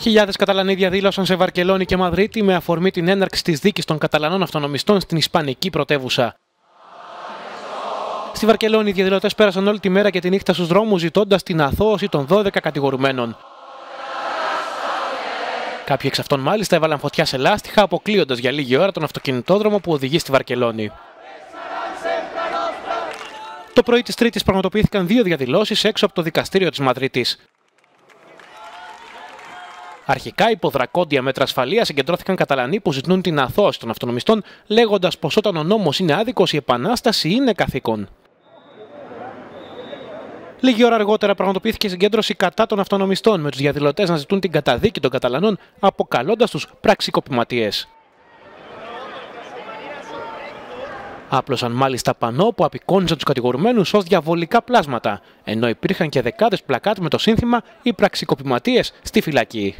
Χιλιάδες Καταλανοί διαδήλωσαν σε Βαρκελόνη και Μαδρίτη με αφορμή την έναρξη της δίκης των Καταλανών αυτονομιστών στην Ισπανική πρωτεύουσα. Στη Βαρκελόνη, οι διαδηλωτές πέρασαν όλη τη μέρα και τη νύχτα στους δρόμους ζητώντας την αθώωση των 12 κατηγορουμένων. Κάποιοι εξ αυτών μάλιστα έβαλαν φωτιά σε λάστιχα, αποκλείοντας για λίγη ώρα τον αυτοκινητόδρομο που οδηγεί στη Βαρκελόνη. Το πρωί της Τρίτης πραγματοποιήθηκαν δύο διαδηλώσεις έξω από το δικαστήριο της Μαδρίτης. Αρχικά, υπό δρακόντια μέτρα ασφαλείας συγκεντρώθηκαν Καταλανοί που ζητούν την αθώωση των αυτονομιστών, λέγοντας πως όταν ο νόμος είναι άδικος, η επανάσταση είναι καθήκον. Λίγη ώρα αργότερα πραγματοποιήθηκε συγκέντρωση κατά των αυτονομιστών, με τους διαδηλωτές να ζητούν την καταδίκη των Καταλανών, αποκαλώντας τους πραξικοπηματίες. Άπλωσαν μάλιστα πανό που απεικόνιζαν τους κατηγορουμένους ως διαβολικά πλάσματα, ενώ υπήρχαν και δεκάδες πλακάτ με το σύνθημα Οι πραξικοπηματίες στη φυλακή.